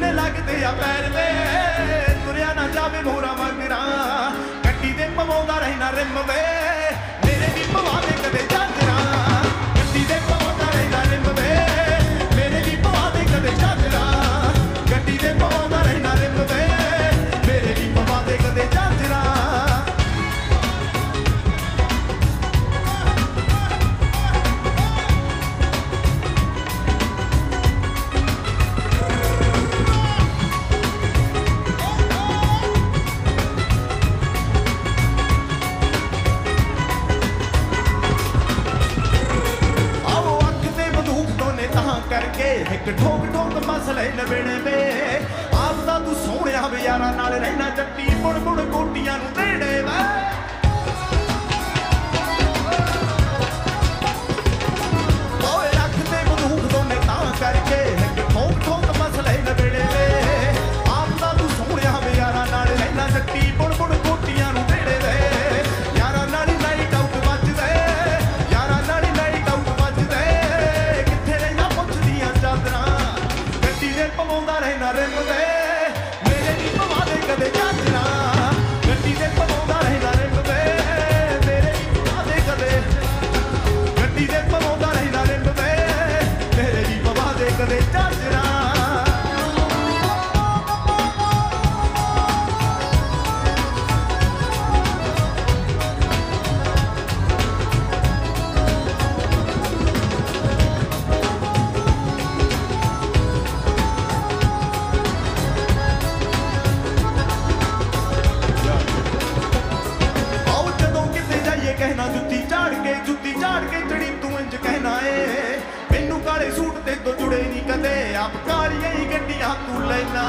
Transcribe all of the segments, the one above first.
ਚੂਨੇ ਲੱਗਦੇ ਆ ਪੈਰ ਤੇ। ਤੁਰਿਆ ਨਾ ਜਾਵੇ ਮੋਰਾ ਮੰਗਰਾ ਕਰਕੇ ਇੱਕ ਠੋਕ ਠੋਕ ਮਸਲੇ ਨਵੇੜੇ ਵੇ ਪਵਾ ਦੇ ਆਪ ਕਾਲੀਆਂ ਹੀ ਗੱਡੀਆਂ ਤੂੰ ਲੈਣਾ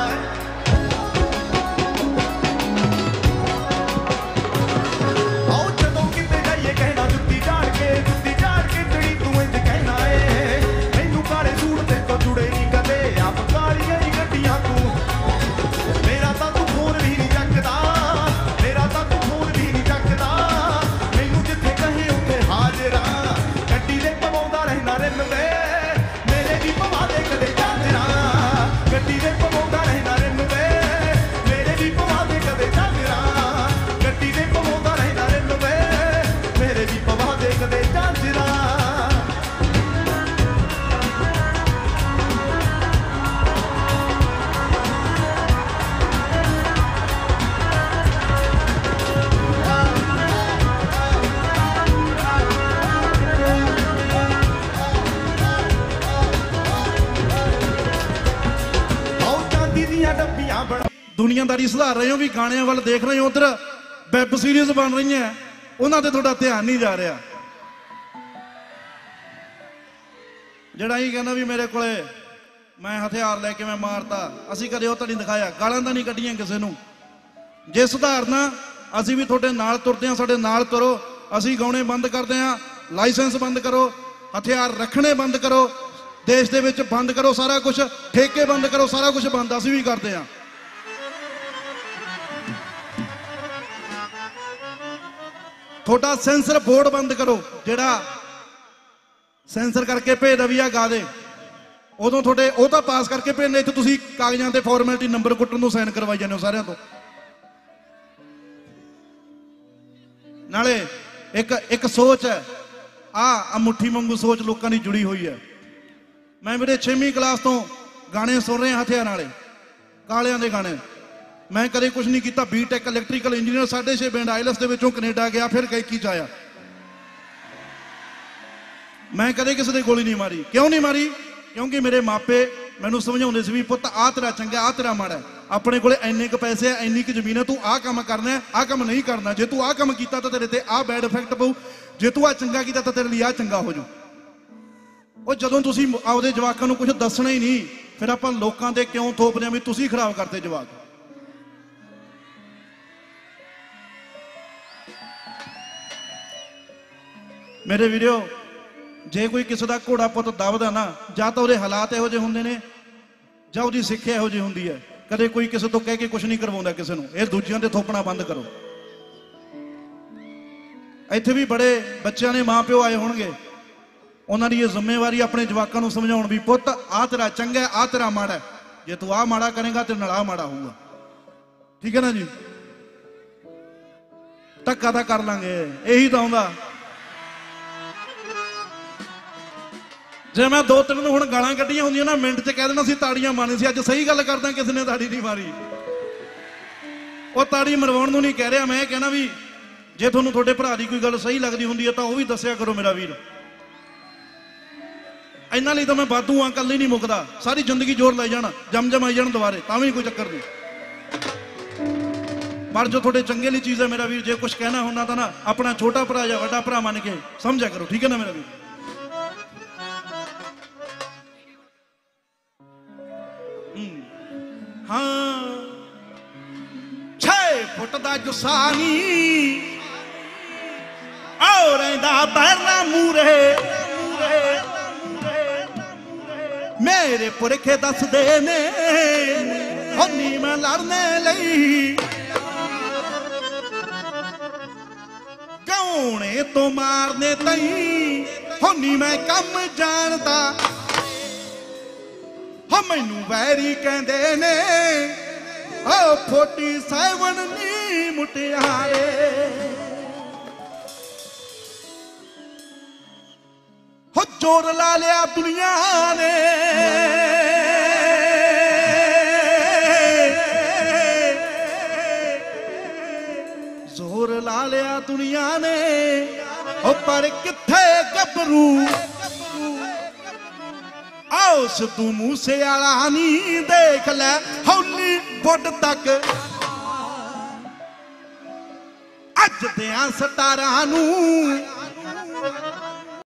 ਦੀਆਂ ਡੱਬੀਆਂ ਬਣਾ ਦੁਨੀਆਦਾਰੀ ਸੁਧਾਰ ਰਹੇ ਹੋ, ਵੀ ਗਾਣਿਆਂ ਵੱਲ ਦੇਖ ਰਹੇ ਹੋ, ਉਧਰ ਵੈਬ ਸੀਰੀਜ਼ ਬਣ ਰਹੀਆਂ। ਉਹਨਾਂ ਤੇ ਤੁਹਾਡਾ ਧਿਆਨ ਨਹੀਂ ਜਾ ਰਿਹਾ। ਜਿਹੜਾ ਇਹ ਕਹਿੰਦਾ ਵੀ ਮੇਰੇ ਕੋਲੇ ਮੈਂ ਹਥਿਆਰ ਲੈ ਕੇ ਮੈਂ ਮਾਰਤਾ, ਅਸੀਂ ਕਦੇ ਉਹ ਤਾਂ ਨਹੀਂ ਦਿਖਾਇਆ। ਗਾਲਾਂ ਤਾਂ ਨਹੀਂ ਕੱਢੀਆਂ ਕਿਸੇ ਨੂੰ। ਜੇ ਸੁਧਾਰਨਾ, ਅਸੀਂ ਵੀ ਤੁਹਾਡੇ ਨਾਲ ਤੁਰਦੇ ਹਾਂ, ਸਾਡੇ ਨਾਲ ਤੁਰੋ। ਅਸੀਂ ਗਾਉਣੇ ਬੰਦ ਕਰਦੇ ਹਾਂ, ਲਾਇਸੈਂਸ ਬੰਦ ਕਰੋ, ਹਥਿਆਰ ਰੱਖਣੇ ਬੰਦ ਕਰੋ। ਦੇਸ਼ ਦੇ ਵਿੱਚ ਬੰਦ ਕਰੋ ਸਾਰਾ ਕੁਝ ਠੇਕੇ ਬੰਦ ਕਰੋ, ਸਾਰਾ ਕੁਝ ਬੰਦ, ਅਸੀਂ ਵੀ ਕਰਦੇ ਹਾਂ। ਤੁਹਾਡਾ ਸੈਂਸਰ ਬੋਰਡ ਬੰਦ ਕਰੋ, ਜਿਹੜਾ ਸੈਂਸਰ ਕਰਕੇ ਭੇਜਦਾ ਵੀ ਆ ਗਾ ਦੇ। ਉਦੋਂ ਤੁਹਾਡੇ, ਉਹ ਤਾਂ ਪਾਸ ਕਰਕੇ ਭੇਜਦੇ ਇੱਥੇ ਤੁਸੀਂ ਕਾਗਜ਼ਾਂ ਤੇ ਫਾਰਮੈਲਿਟੀ ਨੰਬਰ ਕੁੱਟਣ ਨੂੰ ਸਾਈਨ ਕਰਵਾਈ ਜਾਂਦੇ ਹੋ ਸਾਰਿਆਂ ਤੋਂ। ਨਾਲੇ, ਇੱਕ ਇੱਕ ਸੋਚ ਹੈ ਆ ਆ ਮੁੱਠੀ ਵਾਂਗੂ ਸੋਚ ਲੋਕਾਂ ਦੀ ਜੁੜੀ ਹੋਈ ਹੈ। ਮੈਂ ਮੇਰੇ 6ਵੀਂ ਕਲਾਸ ਤੋਂ ਗਾਣੇ ਸੁਣ ਰਿਹਾ ਹਥਿਆਰ ਵਾਲੇ ਕਾਲਿਆਂ ਦੇ ਗਾਣੇ। ਮੈਂ ਕਦੇ ਕੁਝ ਨਹੀਂ ਕੀਤਾ B Tech electrical engineer 6.5 band IELTS ਦੇ ਵਿੱਚੋਂ ਕੈਨੇਡਾ ਗਿਆ, ਫਿਰ ਗਾਇਕੀ ਚ ਆਇਆ। ਮੈਂ ਕਦੇ ਕਿਸੇ ਦੇ ਗੋਲੀ ਨਹੀਂ ਮਾਰੀ। ਕਿਉਂ ਨਹੀਂ ਮਾਰੀ? ਕਿਉਂਕਿ ਮੇਰੇ ਮਾਪੇ ਮੈਨੂੰ ਸਮਝਾਉਂਦੇ ਸੀ ਵੀ ਪੁੱਤ ਆ ਤੇਰਾ ਚੰਗਾ ਆ ਤੇਰਾ ਮਾੜਾ ਆਪਣੇ ਕੋਲੇ ਇੰਨੇ ਕੁ ਪੈਸੇ ਆ, ਇੰਨੀ ਕੁ ਜ਼ਮੀਨ ਹੈ ਤੂੰ ਆਹ ਕੰਮ ਕਰਨਾ ਹੈ, ਆਹ ਕੰਮ ਨਹੀਂ ਕਰਨਾ। ਜੇ ਤੂੰ ਆਹ ਕੰਮ ਕੀਤਾ ਤਾਂ ਤੇਰੇ ਤੇ ਆਹ ਬੈਡ ਇਫੈਕਟ ਪਊ। ਜੇ ਤੂੰ ਆਹ ਚੰਗਾ ਕੀਤਾ ਤਾਂ ਤੇਰੇ ਲਈ ਆਹ ਚੰਗਾ ਹੋ ਜਾਊ। ਉਹ ਜਦੋਂ ਤੁਸੀਂ ਆਪਦੇ ਜਵਾਕਾਂ ਨੂੰ ਕੁਝ ਦੱਸਣਾ ਹੀ ਨਹੀਂ, ਫਿਰ ਆਪਾਂ ਲੋਕਾਂ ਤੇ ਕਿਉਂ ਥੋਪਦੇ ਆ ਵੀ ਤੁਸੀਂ ਖਰਾਬ ਕਰਦੇ ਜਵਾਕ? ਮੇਰੇ ਵੀਡੀਓ ਜੇ ਕੋਈ ਕਿਸੇ ਦਾ ਘੋੜਾ ਪੁੱਤ ਦਬਦਾ ਨਾ, ਜਾਂ ਤਾਂ ਉਹਦੇ ਹਾਲਾਤ ਇਹੋ ਜਿਹੇ ਹੁੰਦੇ ਨੇ, ਜਾਂ ਉਹਦੀ ਸਿੱਖਿਆ ਇਹੋ ਜਿਹੀ ਹੁੰਦੀ ਹੈ। ਕਦੇ ਕੋਈ ਕਿਸੇ ਤੋਂ ਕਹਿ ਕੇ ਕੁਝ ਨਹੀਂ ਕਰਵਾਉਂਦਾ ਕਿਸੇ ਨੂੰ। ਇਹ ਦੂਜਿਆਂ ਤੇ ਥੋਪਣਾ ਬੰਦ ਕਰੋ। ਇੱਥੇ ਵੀ ਬੜੇ ਬੱਚਿਆਂ ਦੇ ਮਾਪਿਓ ਆਏ ਹੋਣਗੇ। ਉਹਨਾਂ ਦੀ ਇਹ ਜ਼ਿੰਮੇਵਾਰੀ ਆਪਣੇ ਜਵਾਕਾਂ ਨੂੰ ਸਮਝਾਉਣ ਵੀ, ਪੁੱਤ ਆ ਤੇਰਾ ਚੰਗਾ ਆ ਤੇਰਾ ਮਾੜਾ ਜੇ ਤੂੰ ਆ ਮਾੜਾ ਕਰੇਗਾ ਤੇ ਨਾਲ ਆਹ ਮਾੜਾ ਹੋਊਗਾ। ਠੀਕ ਹੈ ਨਾ ਜੀ? ਧੱਕਾ ਤਾਂ ਕਰ ਲਾਂਗੇ, ਇਹੀ ਤਾਂ ਹੁੰਦਾ। ਜੇ ਮੈਂ ਦੋ ਤਿੰਨ ਨੂੰ ਹੁਣ ਗਾਲਾਂ ਕੱਢੀਆਂ ਹੁੰਦੀਆਂ ਨਾ, ਮਿੰਟ 'ਚ ਕਹਿ ਦੇਣਾ ਸੀ, ਤਾੜੀਆਂ ਮਾਰਨੀ ਸੀ, ਅੱਜ ਸਹੀ ਗੱਲ ਕਰਦਾ ਕਿਸੇ ਨੇ ਤਾੜੀ ਨਹੀਂ ਮਾਰੀ। ਉਹ ਤਾੜੀ ਮਰਵਾਉਣ ਨੂੰ ਨਹੀਂ ਕਹਿ ਰਿਹਾ, ਮੈਂ ਕਹਿਣਾ ਵੀ, ਜੇ ਤੁਹਾਨੂੰ ਤੁਹਾਡੇ ਭਰਾ ਦੀ ਕੋਈ ਗੱਲ ਸਹੀ ਲੱਗਦੀ ਹੁੰਦੀ ਹੈ, ਤਾਂ ਉਹ ਵੀ ਦੱਸਿਆ ਕਰੋ ਮੇਰਾ ਵੀਰ। ਇਹਨਾਂ ਲਈ ਤਾਂ ਮੈਂ ਬਾਦੂ ਆ ਕੱਲ ਹੀ ਨਹੀਂ ਮੁੱਕਦਾ। ਸਾਰੀ ਜ਼ਿੰਦਗੀ ਜ਼ੋਰ ਲੈ ਜਾਣਾ, ਜਮ ਜਮ ਆਈ ਜਾਣ ਦੁਬਾਰੇ, ਤਾਂ ਵੀ ਕੋਈ ਚੱਕਰ ਨਹੀਂ। ਪਰ ਜੋ ਤੁਹਾਡੇ ਚੰਗੇ ਲਈ ਚੀਜ਼ ਹੈ ਮੇਰਾ ਵੀਰ, ਜੇ ਕੁਝ ਕਹਿਣਾ ਹੁੰਦਾ ਤਾਂ ਨਾ, ਆਪਣਾ ਛੋਟਾ ਭਰਾ ਜਾਂ ਵੱਡਾ ਭਰਾ ਮੰਨ ਕੇ ਸਮਝਿਆ ਕਰੋ, ਠੀਕ ਹੈ ਨਾ ਮੇਰਾ ਵੀਰ? ਹਾਂ। ਛੇ ਫੁੱਟ ਦਾ ਜੁਸਾਨੀ। ਆਉ ਰਹਿੰਦਾ ਪੈਰਾਂ ਮੂਰੇ ਮੇਰੇ ਪੁਰਖੇ ਦੱਸਦੇ ਨੇ, ਹੁੰਨੀ ਮੈਂ ਲੜਨੇ ਲਈ। ਕੌਣੇ ਤੋਂ ਮਾਰਨੇ ਤਈ? ਹੋਨੀ ਮੈਂ ਕੰਮ ਜਾਣਦਾ। ਹੋ, ਮੈਨੂੰ ਵੈਰੀ ਕਹਿੰਦੇ ਨੇ ਓ 47 ਨੀ ਮੁਟਿਆਰੇ ਹੋ ਜੋਰ ਲਾ ਲਿਆ ਦੁਨੀਆ ਨੇ। ਜ਼ੋਰ ਲਾ ਲਿਆ ਦੁਨੀਆ ਨੇ। ਹੋ ਪਰ ਕਿੱਥੇ ਗੱਭਰੂ? ਆਓ ਸਿੱਧੂ ਮੂਸੇ ਵਾਲਾ ਨਹੀਂ ਦੇਖ ਲੈ, ਹੌਲੀ ਫੁੱਟ ਤੱਕ। ਅੱਜ ਦਿਆਂ ਸਤਾਰਾਂ ਨੂੰ